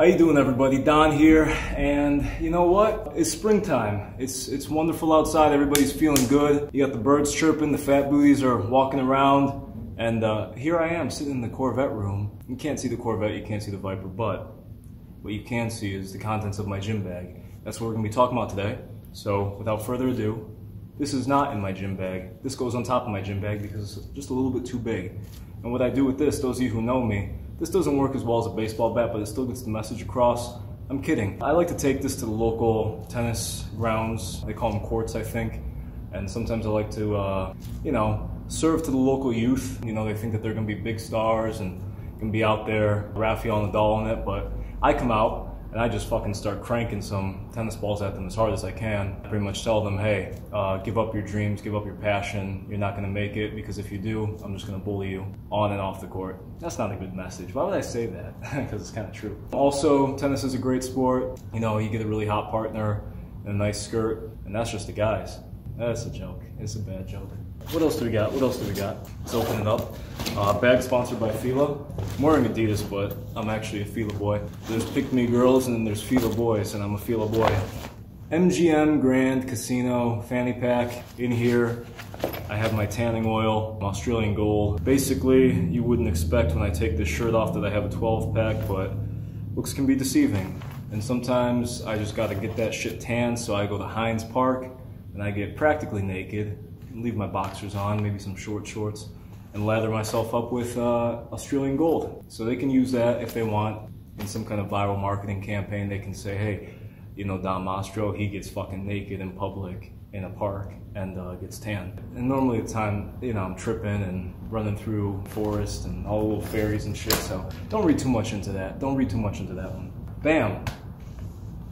How you doing everybody? Don here, and you know what? It's springtime. It's it's wonderful outside. Everybody's feeling good. You got the birds chirping, the fat booties are walking around, and uh, here I am sitting in the Corvette room. You can't see the Corvette, you can't see the Viper, but what you can see is the contents of my gym bag. That's what we're gonna be talking about today. So without further ado, this is not in my gym bag. This goes on top of my gym bag because it's just a little bit too big. And what I do with this, those of you who know me, this doesn't work as well as a baseball bat, but it still gets the message across. I'm kidding. I like to take this to the local tennis grounds. They call them courts, I think. And sometimes I like to, uh, you know, serve to the local youth. You know, they think that they're going to be big stars and can be out there, Rafael Nadal in it, but I come out and I just fucking start cranking some tennis balls at them as hard as I can. I pretty much tell them, hey, uh, give up your dreams, give up your passion. You're not gonna make it because if you do, I'm just gonna bully you on and off the court. That's not a good message. Why would I say that? Because it's kind of true. Also, tennis is a great sport. You know, you get a really hot partner and a nice skirt, and that's just the guys. That's a joke. It's a bad joke. What else do we got? What else do we got? Let's open it up. Uh, bag sponsored by Fila. I'm wearing Adidas, but I'm actually a Fila boy. There's Pick Me Girls and then there's Fila Boys, and I'm a Fila boy. MGM Grand Casino fanny pack in here. I have my tanning oil, Australian gold. Basically, you wouldn't expect when I take this shirt off that I have a 12 pack, but looks can be deceiving. And sometimes I just gotta get that shit tan, so I go to Heinz Park and I get practically naked leave my boxers on, maybe some short shorts, and lather myself up with uh, Australian gold. So they can use that if they want in some kind of viral marketing campaign. They can say, hey, you know, Don Mastro, he gets fucking naked in public in a park and uh, gets tan. And normally at the time, you know, I'm tripping and running through forest and all the little fairies and shit. So don't read too much into that. Don't read too much into that one. Bam.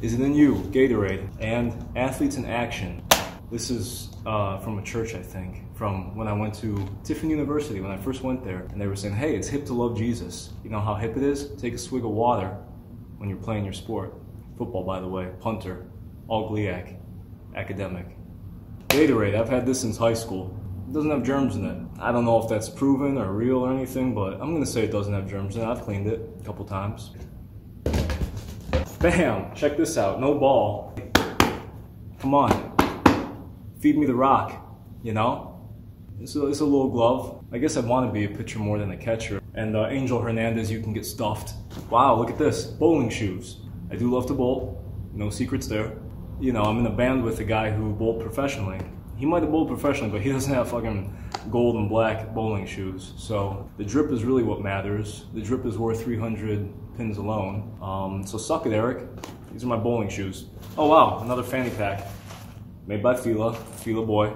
Is it in you, Gatorade, and Athletes in Action. This is uh, from a church, I think, from when I went to Tiffin University when I first went there. And they were saying, hey, it's hip to love Jesus. You know how hip it is? Take a swig of water when you're playing your sport. Football, by the way, punter, all GLIAC, academic. Gatorade, I've had this since high school. It doesn't have germs in it. I don't know if that's proven or real or anything, but I'm gonna say it doesn't have germs in it. I've cleaned it a couple times. Bam! Check this out, no ball. Come on feed me the rock, you know? It's a, it's a little glove. I guess I'd want to be a pitcher more than a catcher. And uh, Angel Hernandez, you can get stuffed. Wow, look at this. Bowling shoes. I do love to bowl. No secrets there. You know, I'm in a band with a guy who bowled professionally. He might have bowled professionally, but he doesn't have fucking gold and black bowling shoes. So the drip is really what matters. The drip is worth 300 pins alone. Um, so suck it, Eric. These are my bowling shoes. Oh wow, another fanny pack made by Fila, Fila boy.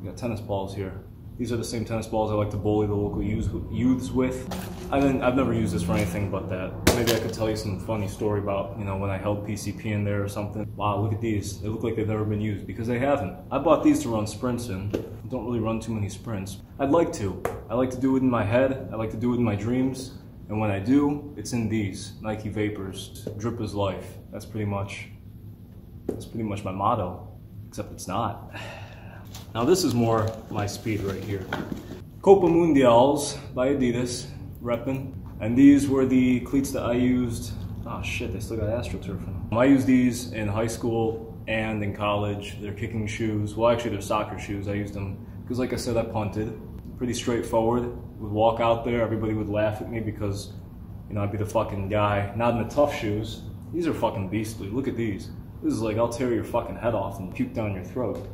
We got tennis balls here. These are the same tennis balls I like to bully the local youths with. I've never used this for anything but that. Maybe I could tell you some funny story about, you know, when I held PCP in there or something. Wow, look at these. They look like they've never been used because they haven't. I bought these to run sprints in. I don't really run too many sprints. I'd like to. I like to do it in my head. I like to do it in my dreams. And when I do, it's in these Nike Vapors. Drip is life. That's pretty much, that's pretty much my motto except it's not. Now this is more my speed right here. Copa Mundials by Adidas, reppin'. And these were the cleats that I used. Oh shit, they still got AstroTurf in them. I used these in high school and in college. They're kicking shoes. Well, actually they're soccer shoes. I used them because like I said, I punted. Pretty straightforward. Would walk out there, everybody would laugh at me because, you know, I'd be the fucking guy. Not in the tough shoes. These are fucking beastly. Look at these. This is like, I'll tear your fucking head off and puke down your throat.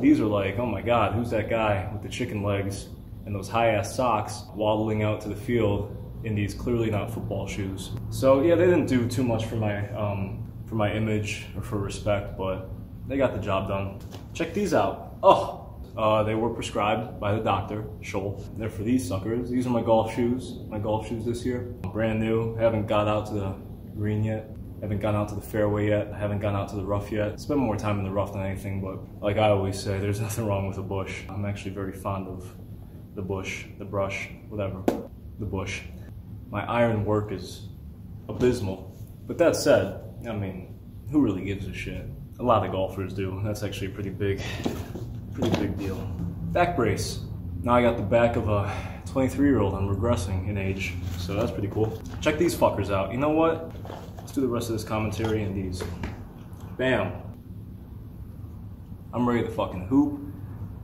These are like, oh my god, who's that guy with the chicken legs and those high ass socks waddling out to the field in these clearly not football shoes? So yeah, they didn't do too much for my, um, for my image or for respect, but they got the job done. Check these out. Oh, uh, they were prescribed by the doctor, Scholl. They're for these suckers. These are my golf shoes, my golf shoes this year. Brand new, haven't got out to the green yet haven't gone out to the fairway yet. I haven't gone out to the rough yet. Spend more time in the rough than anything, but like I always say, there's nothing wrong with a bush. I'm actually very fond of the bush, the brush, whatever, the bush. My iron work is abysmal. But that said, I mean, who really gives a shit? A lot of golfers do. That's actually a pretty big, pretty big deal. Back brace. Now I got the back of a 23 year old. I'm regressing in age, so that's pretty cool. Check these fuckers out. You know what? Do the rest of this commentary in these. Bam. I'm ready to fucking hoop.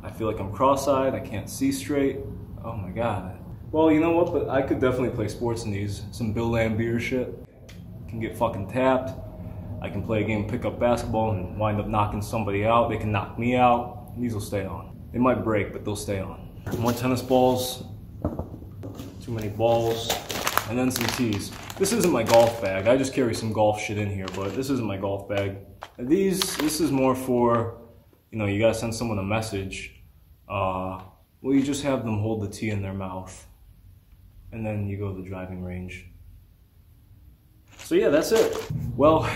I feel like I'm cross-eyed. I can't see straight. Oh my god. Well, you know what? But I could definitely play sports in these. Some Bill Laimbeer shit. Can get fucking tapped. I can play a game pick up basketball and wind up knocking somebody out. They can knock me out. These will stay on. They might break, but they'll stay on. More tennis balls. Too many balls. And then some tees. This isn't my golf bag. I just carry some golf shit in here, but this isn't my golf bag. These, this is more for, you know, you gotta send someone a message. Uh, well, you just have them hold the tee in their mouth. And then you go to the driving range. So yeah, that's it. Well,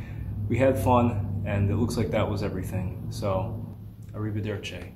we had fun, and it looks like that was everything. So, arrivederci.